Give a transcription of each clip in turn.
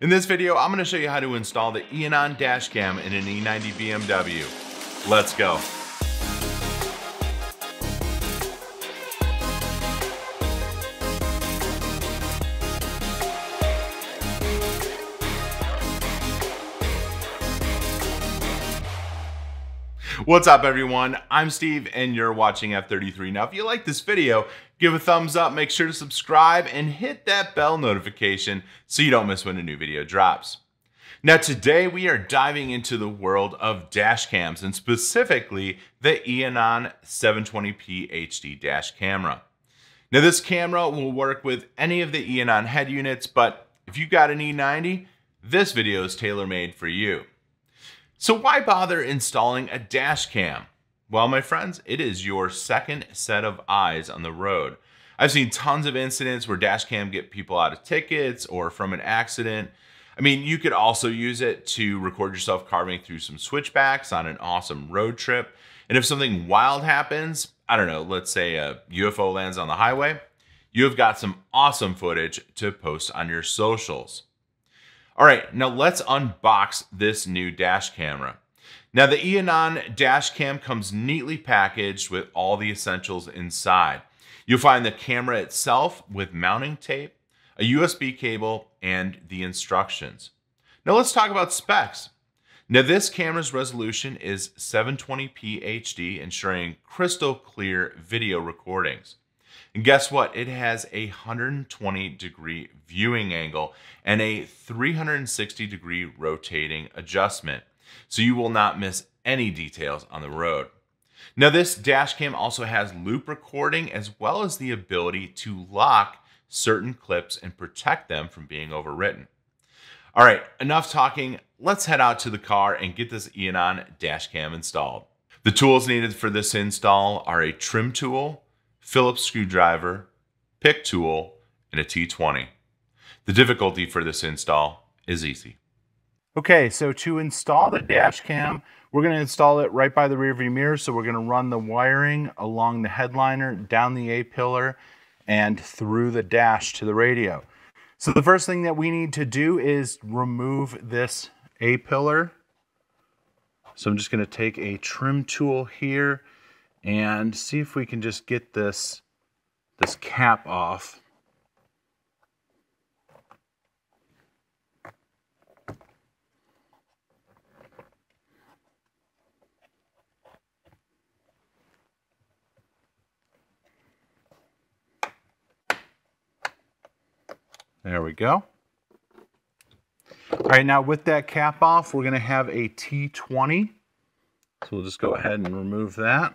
In this video, I'm gonna show you how to install the Eonon dash cam in an E90 BMW. Let's go. What's up everyone? I'm Steve and you're watching F33. Now if you like this video, give a thumbs up, make sure to subscribe and hit that bell notification so you don't miss when a new video drops. Now today we are diving into the world of dash cams and specifically the Eonon 720p HD dash camera. Now this camera will work with any of the Eonon head units, but if you've got an E90, this video is tailor-made for you. So why bother installing a dash cam? Well, my friends, it is your second set of eyes on the road. I've seen tons of incidents where dash cam get people out of tickets or from an accident. I mean, you could also use it to record yourself carving through some switchbacks on an awesome road trip. And if something wild happens, I don't know, let's say a UFO lands on the highway, you have got some awesome footage to post on your socials. All right, now let's unbox this new dash camera. Now the Eonon dash cam comes neatly packaged with all the essentials inside. You'll find the camera itself with mounting tape, a USB cable, and the instructions. Now let's talk about specs. Now this camera's resolution is 720p HD, ensuring crystal clear video recordings. And guess what? It has a 120 degree viewing angle and a 360 degree rotating adjustment. So you will not miss any details on the road. Now this dash cam also has loop recording as well as the ability to lock certain clips and protect them from being overwritten. All right, enough talking. Let's head out to the car and get this Eonon dash cam installed. The tools needed for this install are a trim tool, Phillips screwdriver, pick tool, and a T20. The difficulty for this install is easy. Okay, so to install the dash cam, we're going to install it right by the rearview mirror. So we're going to run the wiring along the headliner, down the A-pillar, and through the dash to the radio. So the first thing that we need to do is remove this A-pillar. So I'm just going to take a trim tool here and see if we can just get this, this cap off. There we go. All right, now with that cap off, we're gonna have a T20. So we'll just go ahead and remove that.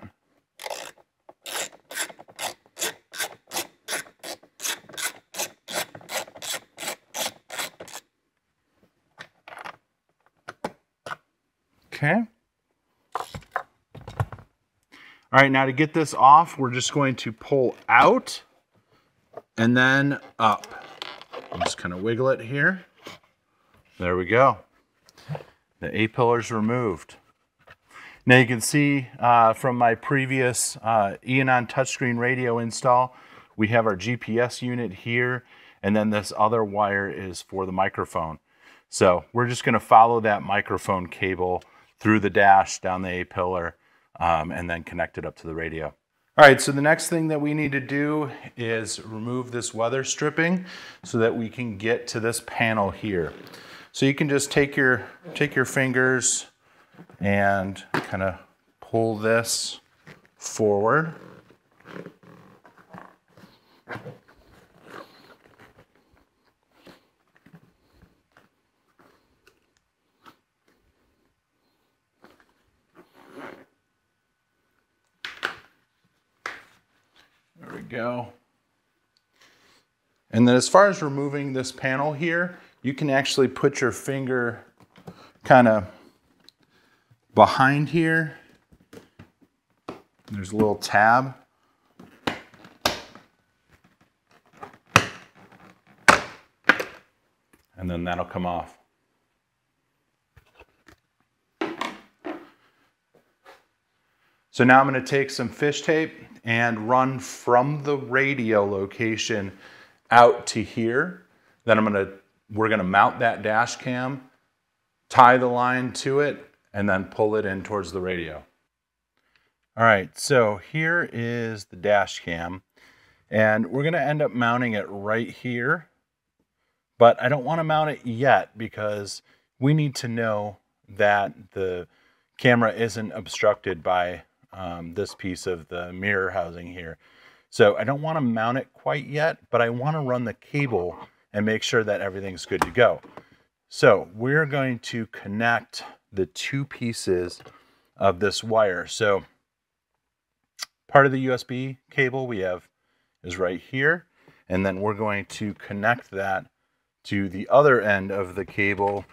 Okay. All right, now to get this off, we're just going to pull out and then up. I'll just of wiggle it here. There we go. The A-pillar's removed. Now you can see uh, from my previous uh, Eonon touchscreen radio install, we have our GPS unit here, and then this other wire is for the microphone. So we're just gonna follow that microphone cable through the dash down the A-pillar um, and then connect it up to the radio. All right, so the next thing that we need to do is remove this weather stripping so that we can get to this panel here. So you can just take your, take your fingers and kind of pull this forward. Go. And then as far as removing this panel here, you can actually put your finger kind of behind here. There's a little tab. And then that'll come off. So now I'm going to take some fish tape and run from the radio location out to here. Then I'm gonna we're gonna mount that dash cam, tie the line to it, and then pull it in towards the radio. All right, so here is the dash cam, and we're gonna end up mounting it right here, but I don't wanna mount it yet because we need to know that the camera isn't obstructed by um, this piece of the mirror housing here. So I don't want to mount it quite yet, but I want to run the cable and make sure that everything's good to go. So we're going to connect the two pieces of this wire. So part of the USB cable we have is right here. And then we're going to connect that to the other end of the cable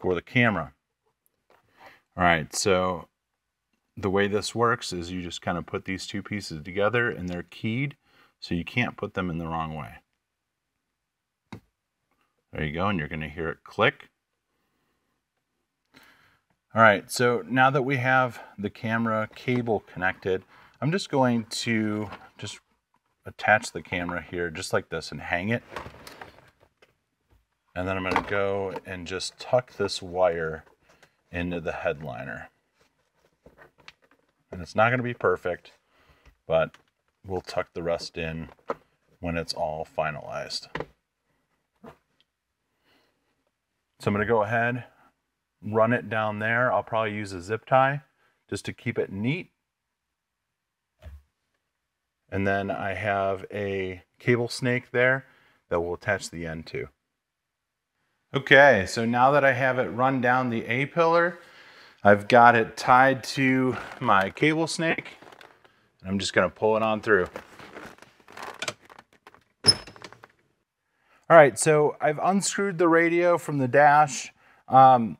for the camera. All right, so the way this works is you just kind of put these two pieces together and they're keyed, so you can't put them in the wrong way. There you go, and you're going to hear it click. All right, so now that we have the camera cable connected, I'm just going to just attach the camera here just like this and hang it. And then I'm going to go and just tuck this wire into the headliner. And it's not going to be perfect, but we'll tuck the rest in when it's all finalized. So I'm going to go ahead, run it down there. I'll probably use a zip tie just to keep it neat. And then I have a cable snake there that we'll attach the end to. Okay, so now that I have it run down the A-pillar, I've got it tied to my cable snake. And I'm just gonna pull it on through. All right, so I've unscrewed the radio from the dash. Um,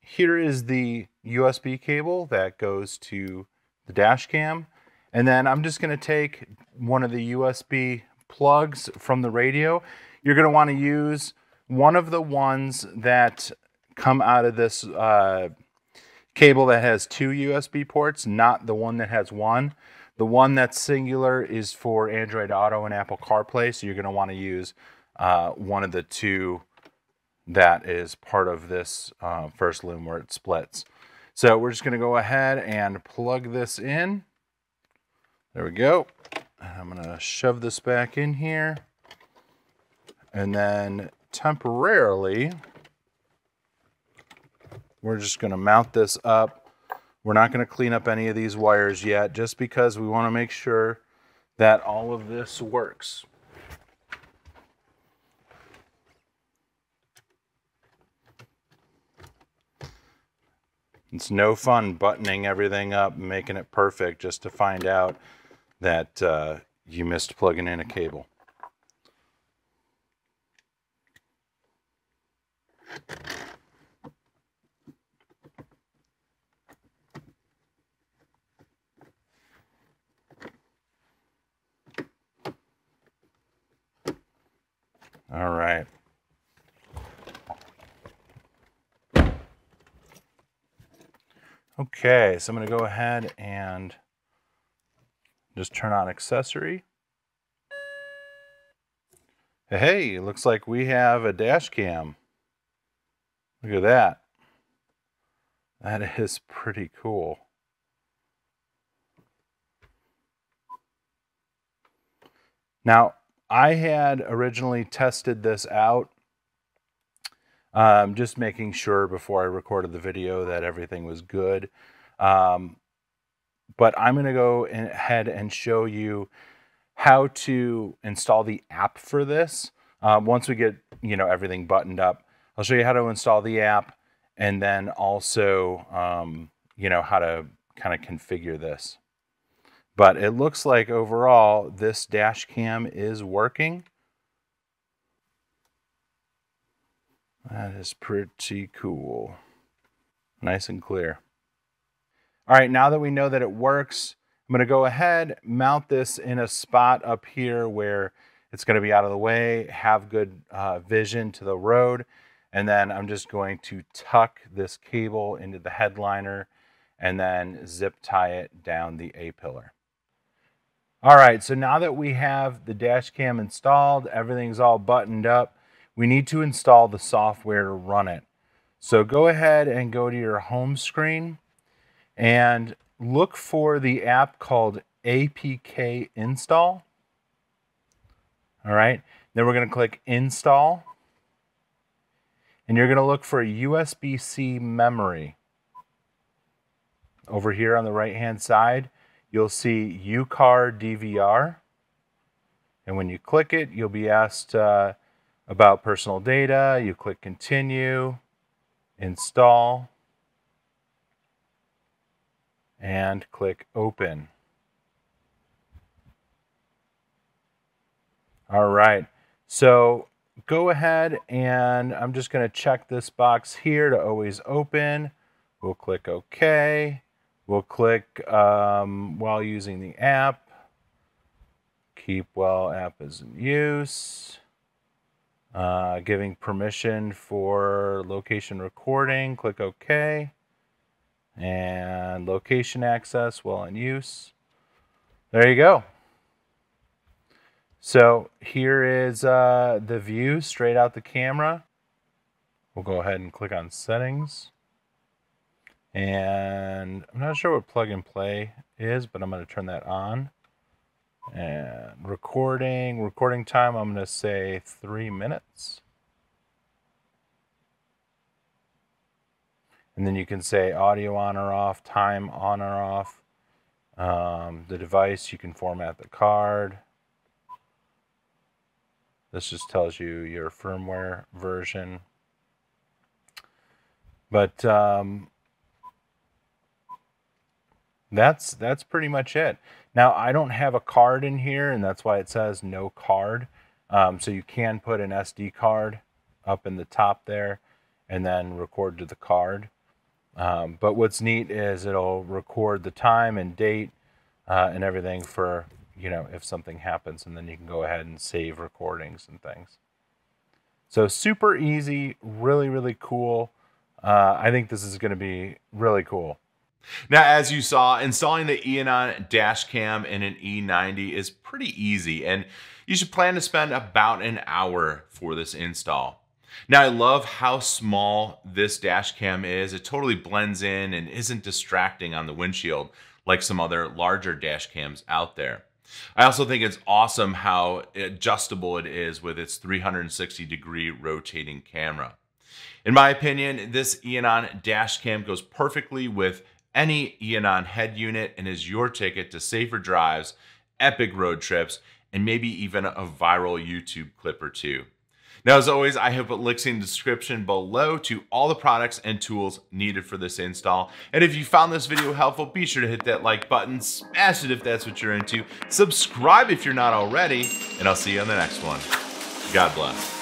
here is the USB cable that goes to the dash cam. And then I'm just gonna take one of the USB plugs from the radio. You're gonna wanna use one of the ones that come out of this uh, cable that has two USB ports, not the one that has one. The one that's singular is for Android Auto and Apple CarPlay, so you're going to want to use uh, one of the two that is part of this uh, first loom where it splits. So we're just going to go ahead and plug this in. There we go. I'm going to shove this back in here. And then temporarily, we're just going to mount this up. We're not going to clean up any of these wires yet, just because we want to make sure that all of this works. It's no fun buttoning everything up and making it perfect just to find out that uh, you missed plugging in a cable. All right. Okay, so I'm going to go ahead and just turn on accessory. Hey, looks like we have a dash cam. Look at that. That is pretty cool. Now, I had originally tested this out, um, just making sure before I recorded the video that everything was good. Um, but I'm going to go ahead and show you how to install the app for this. Um, once we get you know everything buttoned up, I'll show you how to install the app and then also um, you know how to kind of configure this. But it looks like overall this dash cam is working. That is pretty cool. Nice and clear. All right, now that we know that it works, I'm gonna go ahead, mount this in a spot up here where it's gonna be out of the way, have good uh, vision to the road, and then I'm just going to tuck this cable into the headliner and then zip tie it down the A-pillar. All right, so now that we have the dash cam installed, everything's all buttoned up, we need to install the software to run it. So go ahead and go to your home screen and look for the app called APK Install. All right, then we're going to click Install. And you're going to look for a USB-C memory. Over here on the right-hand side, you'll see UCAR DVR. And when you click it, you'll be asked uh, about personal data. You click Continue, Install, and click Open. All right, so go ahead and I'm just going to check this box here to always open. We'll click OK. We'll click um, while using the app. Keep while app is in use. Uh, giving permission for location recording. Click OK. And location access while in use. There you go. So here is uh, the view straight out the camera. We'll go ahead and click on settings. And I'm not sure what plug and play is, but I'm going to turn that on. And recording, recording time, I'm going to say three minutes. And then you can say audio on or off, time on or off. Um, the device, you can format the card. This just tells you your firmware version. But um, that's that's pretty much it. Now I don't have a card in here, and that's why it says no card. Um, so you can put an SD card up in the top there, and then record to the card. Um, but what's neat is it'll record the time and date uh, and everything for you know, if something happens, and then you can go ahead and save recordings and things. So super easy, really, really cool. Uh, I think this is going to be really cool. Now, as you saw, installing the Eonon dash cam in an E90 is pretty easy, and you should plan to spend about an hour for this install. Now, I love how small this dash cam is. It totally blends in and isn't distracting on the windshield like some other larger dash cams out there. I also think it's awesome how adjustable it is with its 360 degree rotating camera. In my opinion, this Eonon dash cam goes perfectly with any Eonon head unit and is your ticket to safer drives, epic road trips, and maybe even a viral YouTube clip or two. Now, as always, I have put links in the description below to all the products and tools needed for this install. And if you found this video helpful, be sure to hit that like button, smash it if that's what you're into, subscribe if you're not already, and I'll see you on the next one. God bless.